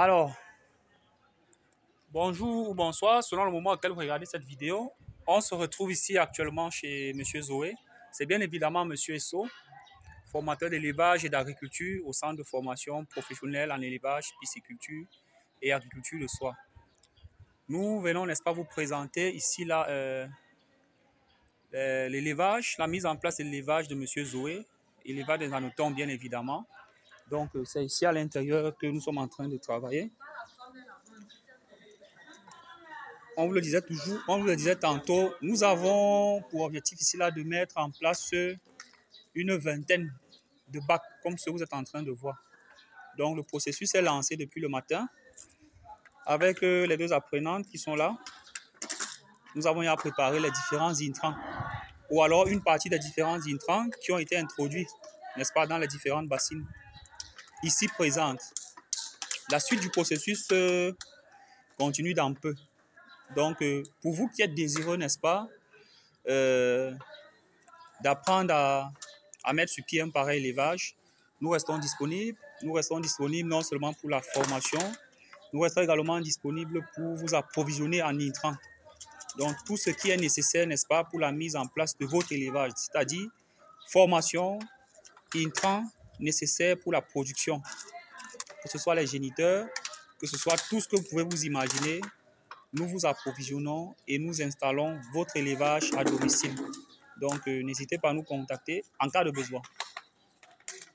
Alors, bonjour ou bonsoir, selon le moment auquel vous regardez cette vidéo. On se retrouve ici actuellement chez Monsieur Zoé. C'est bien évidemment Monsieur Esso, formateur d'élevage et d'agriculture au centre de formation professionnelle en élevage, pisciculture et agriculture de soie. Nous venons, n'est-ce pas, vous présenter ici là euh, l'élevage, la mise en place de l'élevage de Monsieur Zoé, élevage des anotons bien évidemment. Donc euh, c'est ici à l'intérieur que nous sommes en train de travailler. On vous le disait toujours, on vous le disait tantôt, nous avons pour objectif ici là de mettre en place une vingtaine de bacs comme ce que vous êtes en train de voir. Donc le processus est lancé depuis le matin avec euh, les deux apprenantes qui sont là. Nous avons à préparer les différents intrants ou alors une partie des différents intrants qui ont été introduits, n'est-ce pas, dans les différentes bassines ici présentes. La suite du processus euh, continue d'un peu. Donc, euh, pour vous qui êtes désireux, n'est-ce pas, d'apprendre à, à mettre sur pied un pareil élevage, nous restons disponibles. Nous restons disponibles non seulement pour la formation, nous restons également disponibles pour vous approvisionner en intrants. Donc, tout ce qui est nécessaire, n'est-ce pas, pour la mise en place de votre élevage, c'est-à-dire formation, intrants nécessaires pour la production, que ce soit les géniteurs, que ce soit tout ce que vous pouvez vous imaginer, nous vous approvisionnons et nous installons votre élevage à domicile. Donc, euh, n'hésitez pas à nous contacter en cas de besoin.